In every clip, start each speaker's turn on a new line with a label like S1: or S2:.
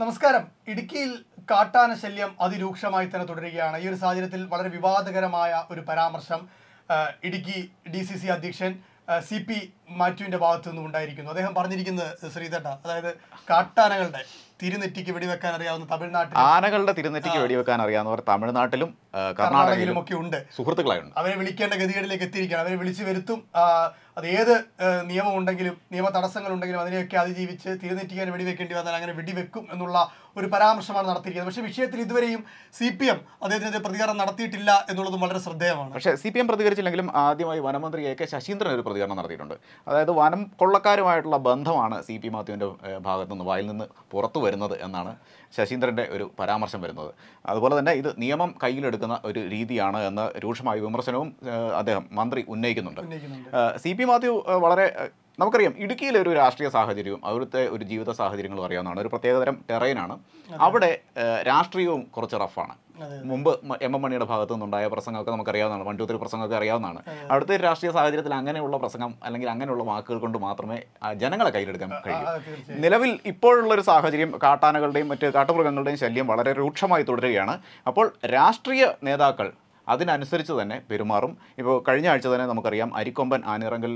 S1: നമസ്കാരം. ഇടുക്കിയിൽ കാട്ടാന ശല്യം അതിരൂക്ഷമായി തന്നെ തുടരുകയാണ്. ഈ ഒരു സാഹചര്യത്തിൽ വളരെ വിവാദകരമായ ഒരു പരാമർശം ഇടുക്കി ഡി സി സി അധ്യക്ഷൻ സി പി മാറ്റുവിന്റെ ഭാഗത്തു നിന്നും ഉണ്ടായിരിക്കുന്നു. അദ്ദേഹം പറഞ്ഞിരിക്കുന്നത് ശ്രീധട്ട അതായത് കാട്ടാനകളുടെ തിരുനെറ്റിക്ക് വെടിവെക്കാൻ അറിയാവുന്ന തമിഴ്നാട്ടിൽ
S2: ആനകളുടെ തിരുനെറ്റിക്ക് വെടിവെക്കാൻ അറിയാവുന്നവർ തമിഴ്നാട്ടിലും
S1: കർണാടകയിലും ഒക്കെ ഉണ്ട്.
S2: സുഹൃത്തുക്കളായുണ്ട്
S1: അവരെ വിളിക്കേണ്ട ഗതികേടിലേക്ക് എത്തിയിരിക്കുകയാണ്. അവരെ വിളിച്ചു വരുത്തും. അത് ഏത് നിയമം ഉണ്ടെങ്കിലും നിയമ തടസ്സങ്ങൾ ഉണ്ടെങ്കിലും അതിനെയൊക്കെ അതിജീവിച്ച് തിരുനെറ്റിക്കാൻ വെടിവെക്കേണ്ടി വന്നാൽ അങ്ങനെ വെടിവെക്കും എന്നുള്ള ഒരു പരാമർശമാണ് നടത്തിയിരിക്കുന്നത്. പക്ഷേ വിഷയത്തിൽ ഇതുവരെയും സി പി എം അദ്ദേഹത്തിനെതിരെ പ്രതികരണം നടത്തിയിട്ടില്ല എന്നുള്ളതും വളരെ ശ്രദ്ധേയമാണ്.
S2: പക്ഷേ സി പി എം പ്രതികരിച്ചില്ലെങ്കിലും ആദ്യമായി വനമന്ത്രി എ കെ ശശീന്ദ്രൻ ഒരു പ്രതികരണം നടത്തിയിട്ടുണ്ട്. അതായത് വനം കൊള്ളക്കാരുമായിട്ടുള്ള ബന്ധമാണ് സി പി മാത്യുവിന്റെ ഭാഗത്തു നിന്ന് വായിൽ നിന്ന് പുറത്തു വരുന്നത് എന്നാണ് ശശീന്ദ്രന്റെ ഒരു പരാമർശം വരുന്നത്. അതുപോലെ തന്നെ ഇത് നിയമം കയ്യിലെടുക്കുന്ന ഒരു രീതിയാണ് എന്ന രൂക്ഷമായ വിമർശനവും അദ്ദേഹം മന്ത്രി ഉന്നയിക്കുന്നുണ്ട്. സി പി മാത്യു വളരെ നമുക്കറിയാം ഇടുക്കിയിലെ ഒരു രാഷ്ട്രീയ സാഹചര്യവും അവിടുത്തെ ഒരു ജീവിത സാഹചര്യങ്ങളും അറിയാവുന്നതാണ്. ഒരു പ്രത്യേകതരം ടെറൈനാണ്. അവിടെ രാഷ്ട്രീയവും കുറച്ച് റഫാണ്. മുമ്പ് എം എം മണിയുടെ ഭാഗത്തു നിന്നുണ്ടായ പ്രസംഗമൊക്കെ നമുക്കറിയാവുന്നതാണ്. ത്രീ പ്രസംഗമൊക്കെ അറിയാവുന്നതാണ്. അവിടുത്തെ രാഷ്ട്രീയ സാഹചര്യത്തിൽ അങ്ങനെയുള്ള പ്രസംഗം അല്ലെങ്കിൽ അങ്ങനെയുള്ള വാക്കുകൾ കൊണ്ട് മാത്രമേ ജനങ്ങളെ കയ്യിലെടുക്കാൻ കഴിയൂ. നിലവിൽ ഇപ്പോഴുള്ള ഒരു സാഹചര്യം കാട്ടാനകളുടെയും മറ്റ് കാട്ടുമൃഗങ്ങളുടെയും ശല്യം വളരെ രൂക്ഷമായി തുടരുകയാണ്. അപ്പോൾ രാഷ്ട്രീയ നേതാക്കൾ അതിനനുസരിച്ച് തന്നെ പെരുമാറും. ഇപ്പോൾ കഴിഞ്ഞ ആഴ്ച തന്നെ നമുക്കറിയാം അരിക്കൊമ്പൻ ആനിറങ്കൽ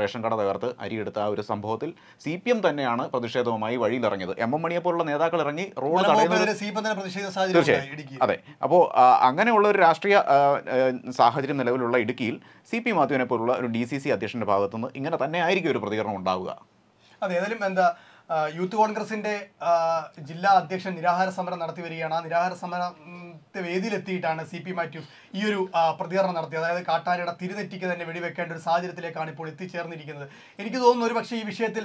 S2: റേഷൻ കട തകർത്ത് അരിയെടുത്ത ആ ഒരു സംഭവത്തിൽ സി പി എം തന്നെയാണ് പ്രതിഷേധവുമായി വഴിയിലിറങ്ങിയത്. എം എം മണിയെ പോലുള്ള നേതാക്കൾ ഇറങ്ങി റോഡ് തീർച്ചയായും. അതെ. അപ്പോൾ അങ്ങനെയുള്ള ഒരു രാഷ്ട്രീയ സാഹചര്യം നിലവിലുള്ള ഇടുക്കിയിൽ സി പി മാത്യുവിനെ പോലുള്ള ഒരു ഡി സി സി അധ്യക്ഷന്റെ ഭാഗത്തുനിന്ന് ഇങ്ങനെ തന്നെ ആയിരിക്കും ഒരു പ്രതികരണം ഉണ്ടാവുക.
S1: അതെ ഏതായാലും എന്താ യൂത്ത് കോൺഗ്രസിന്റെ ജില്ലാ അധ്യക്ഷൻ നിരാഹാര സമരം നടത്തി വരികയാണ്. ആ നിരാഹാര സമരത്തെ വേദിയിലെത്തിയിട്ടാണ് സി പി മാത്യു ഈ ഒരു പ്രതികരണം നടത്തിയത്. അതായത് കാട്ടാനയുടെ തിരുനെറ്റിക്ക് തന്നെ വെടിവെക്കേണ്ട ഒരു സാഹചര്യത്തിലേക്കാണ് ഇപ്പോൾ എത്തിച്ചേർന്നിരിക്കുന്നത്. എനിക്ക് തോന്നുന്നു ഒരു പക്ഷേ ഈ വിഷയത്തിൽ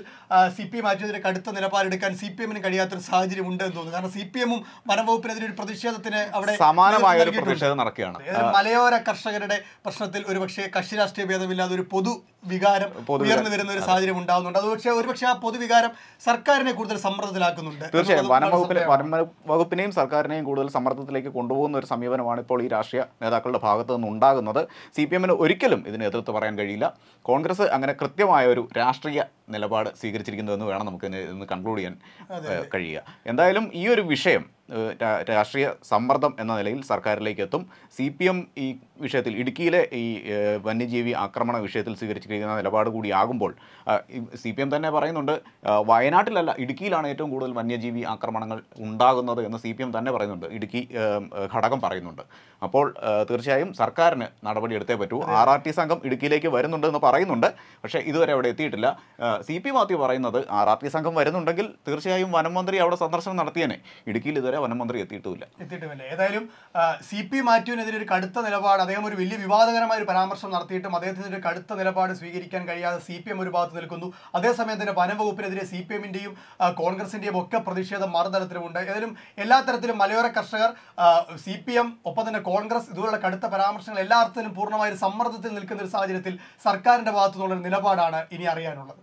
S1: സി പി മാത്യുവിനെതിരെ കടുത്ത നിലപാടെടുക്കാൻ സി പി എമ്മിന് കഴിയാത്തൊരു സാഹചര്യം ഉണ്ട് എന്ന് തോന്നുന്നു. കാരണം സി പി എമ്മും വനംവകുപ്പിനെതിരെ ഒരു പ്രതിഷേധത്തിന് അവിടെ
S2: സമാനമായ ഒരു പ്രതിഷേധം നടക്കുകയാണ്.
S1: മലയോര കർഷകരുടെ പ്രശ്നത്തിൽ ഒരുപക്ഷെ കക്ഷി രാഷ്ട്രീയ ഭേദമില്ലാതെ ഒരു പൊതു വികാരം ഉയർന്നു വരുന്ന ഒരു സാഹചര്യം ഉണ്ടാകുന്നുണ്ട്. അത് പക്ഷേ ഒരുപക്ഷെ ആ പൊതുവികാരം സർക്കാരിനെ കൂടുതൽ സമ്മർദ്ദത്തിലാക്കുന്നുണ്ട്.
S2: തീർച്ചയായും.
S1: എന്നുള്ളത്
S2: വനംവകുപ്പിനെയും സർക്കാരിനെയും കൂടുതൽ സമ്മർദ്ദത്തിലേക്ക് കൊണ്ടുപോകുന്ന ഒരു സമീപനമാണ് ഇപ്പോൾ ഈ രാഷ്ട്രീയ നേതാക്കളുടെ ഭാഗത്തു നിന്ന് ഉണ്ടാകുന്നത് സി പി എമ്മിന് ഒരിക്കലും ഇതിന് എതിർത്ത് പറയാൻ കഴിയില്ല. കോൺഗ്രസ് അങ്ങനെ കൃത്യമായ ഒരു രാഷ്ട്രീയ നിലപാട് സ്വീകരിച്ചിരിക്കുന്നതെന്ന് വേണം നമുക്ക് ഇന്ന് കൺക്ലൂഡ് ചെയ്യാൻ കഴിയുക. എന്തായാലും ഈ ഒരു വിഷയം രാഷ്ട്രീയ സമ്മർദ്ദം എന്ന നിലയിൽ സർക്കാരിലേക്ക് എത്തും. സി പി എം ഈ വിഷയത്തിൽ ഇടുക്കിയിലെ ഈ വന്യജീവി ആക്രമണ വിഷയത്തിൽ സ്വീകരിച്ചിരിക്കുന്ന നിലപാട് കൂടിയാകുമ്പോൾ സി പി എം തന്നെ പറയുന്നുണ്ട് വയനാട്ടിലല്ല ഇടുക്കിയിലാണ് ഏറ്റവും കൂടുതൽ വന്യജീവി ആക്രമണങ്ങൾ ഉണ്ടാകുന്നത് എന്ന് സി പി എം തന്നെ പറയുന്നുണ്ട്. ഇടുക്കി ഘടകം പറയുന്നുണ്ട്. അപ്പോൾ തീർച്ചയായും സർക്കാരിന് നടപടിയെടുത്തേ പറ്റൂ. ആർ ആർ ടി സംഘം ഇടുക്കിയിലേക്ക് വരുന്നുണ്ട് എന്ന് പറയുന്നുണ്ട്. പക്ഷേ ഇതുവരെ അവിടെ എത്തിയിട്ടില്ല. സി പി മാത്യു പറയുന്നത് ആർ ആർ ടി സംഘം വരുന്നുണ്ടെങ്കിൽ തീർച്ചയായും വനം മന്ത്രി അവിടെ സന്ദർശനം നടത്തിയേനെ. ഇടുക്കിയിൽ ഇതുവരെ വനം മന്ത്രി എത്തിയിട്ടുമില്ല
S1: ഏതായാലും സി പി മാത്യുവിനെതിരെ ഒരു കടുത്ത നിലപാട് അദ്ദേഹം ഒരു വലിയ വിവാദകരമായ ഒരു പരാമർശം നടത്തിയിട്ടും അദ്ദേഹത്തിന് ഒരു കടുത്ത നിലപാട് സ്വീകരിക്കാൻ കഴിയാതെ സി പി എം ഒരു ഭാഗത്ത് നിൽക്കുന്നു. അതേസമയം തന്നെ വനം വകുപ്പിനെതിരെ സി പി എമ്മിന്റെയും കോൺഗ്രസിന്റെയും ഒക്കെ പ്രതിഷേധം മറുതലത്തിലുമുണ്ട് ഏതായാലും എല്ലാ തരത്തിലും മലയോര കർഷകർ സി പി എം ഒപ്പം തന്നെ കോൺഗ്രസ് ഇതുപോലുള്ള കടുത്ത പരാമർശങ്ങൾ എല്ലാ അർത്ഥത്തിലും പൂർണമായ ഒരു സമ്മർദ്ദത്തിൽ നിൽക്കുന്ന ഒരു സാഹചര്യത്തിൽ സർക്കാരിന്റെ ഭാഗത്തു നിന്നുള്ള ഒരു നിലപാടാണ് ഇനി അറിയാനുള്ളത്.